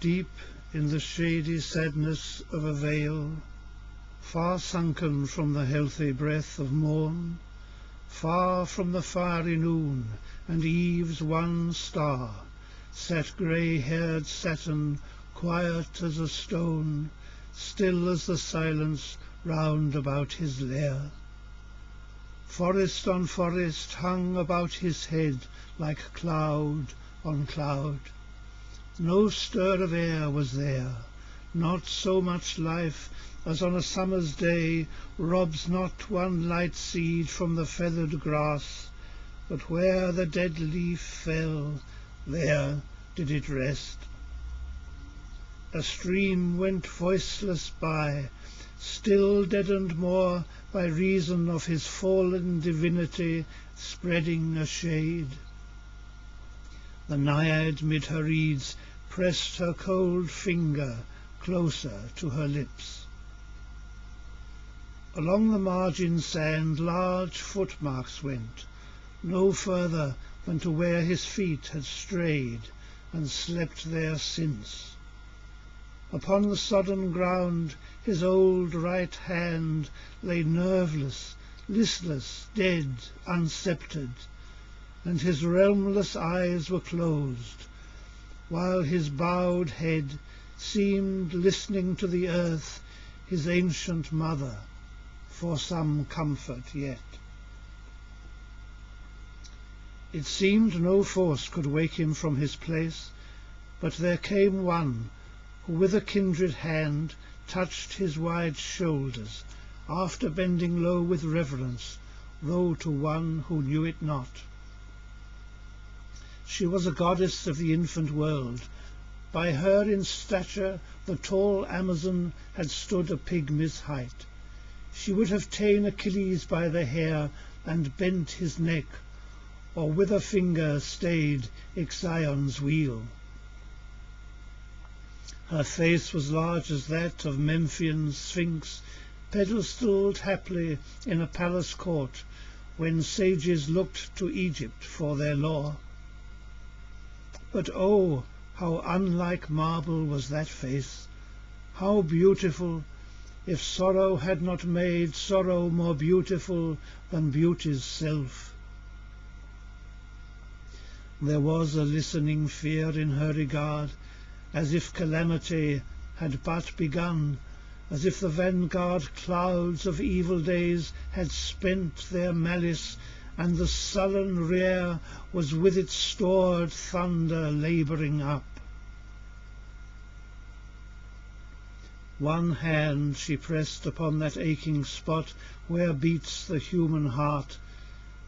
Deep in the shady sadness of a vale, Far sunken from the healthy breath of morn, Far from the fiery noon and eve's one star, Sat grey-haired Saturn, quiet as a stone, Still as the silence round about his lair. Forest on forest hung about his head Like cloud on cloud. No stir of air was there, Not so much life as on a summer's day Robs not one light seed from the feathered grass, But where the dead leaf fell, there did it rest. A stream went voiceless by, Still deadened more by reason of his fallen divinity spreading a shade. The Naiad mid her reeds pressed her cold finger closer to her lips. Along the margin sand large footmarks went, no further than to where his feet had strayed and slept there since. Upon the sodden ground his old right hand lay nerveless, listless, dead, unsceptred, and his realmless eyes were closed, while his bowed head seemed listening to the earth, his ancient mother, for some comfort yet. It seemed no force could wake him from his place, but there came one who with a kindred hand touched his wide shoulders, after bending low with reverence, though to one who knew it not. She was a goddess of the infant world. By her in stature the tall Amazon had stood a pygmy's height. She would have ta'en Achilles by the hair and bent his neck, or with a finger stayed Ixion's wheel. Her face was large as that of Memphian Sphinx, pedestalled haply in a palace court, when sages looked to Egypt for their law. But oh, how unlike marble was that face! How beautiful, if sorrow had not made sorrow more beautiful than beauty's self! There was a listening fear in her regard, as if calamity had but begun, as if the vanguard clouds of evil days had spent their malice and the sullen rear was with its stored thunder labouring up. One hand she pressed upon that aching spot where beats the human heart,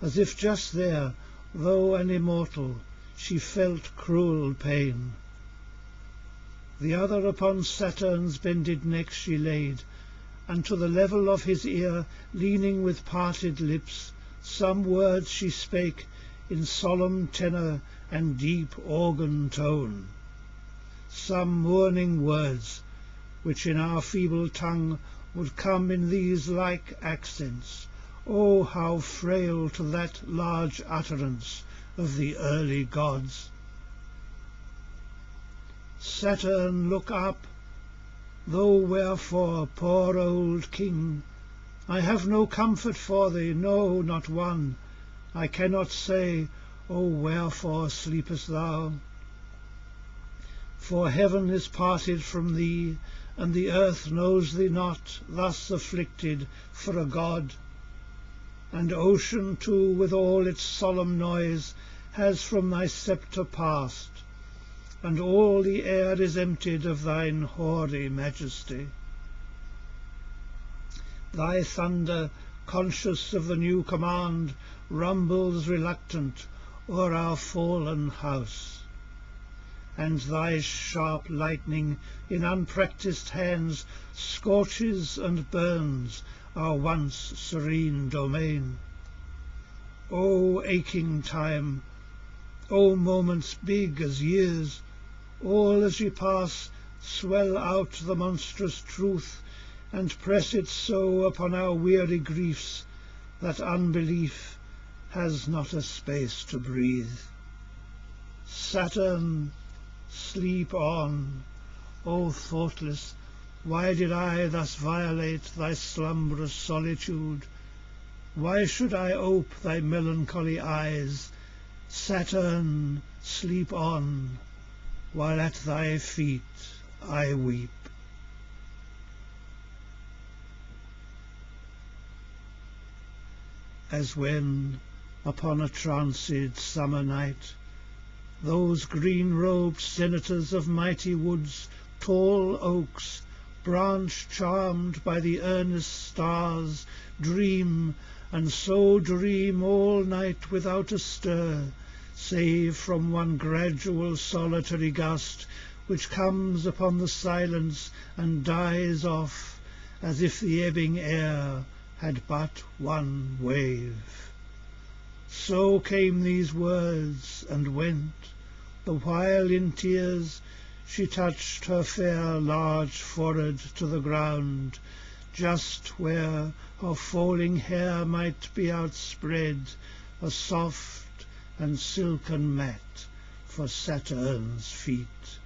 as if just there, though an immortal, she felt cruel pain. The other upon Saturn's bended neck she laid, and to the level of his ear, leaning with parted lips, some words she spake in solemn tenor and deep organ tone. Some mourning words, which in our feeble tongue would come in these like accents. Oh, how frail to that large utterance of the early gods! Saturn, look up, though wherefore, poor old king, I have no comfort for thee, no, not one. I cannot say, O wherefore sleepest thou? For heaven is parted from thee, and the earth knows thee not, thus afflicted for a god. And ocean too, with all its solemn noise, has from thy sceptre passed, and all the air is emptied of thine hoary majesty. Thy thunder, conscious of the new command, rumbles reluctant o'er our fallen house. And thy sharp lightning in unpractised hands scorches and burns our once serene domain. O aching time, O moments big as years, all as ye pass swell out the monstrous truth and press it so upon our weary griefs that unbelief has not a space to breathe. Saturn, sleep on, O thoughtless, why did I thus violate thy slumbrous solitude? Why should I ope thy melancholy eyes? Saturn, sleep on, while at thy feet I weep. As when, upon a tranced summer night, those green-robed senators of mighty woods, tall oaks, branch-charmed by the earnest stars, dream, and so dream all night without a stir, save from one gradual solitary gust which comes upon the silence and dies off as if the ebbing air had but one wave. So came these words and went, the while in tears she touched her fair large forehead to the ground, just where her falling hair might be outspread, a soft and silken mat for Saturn's feet.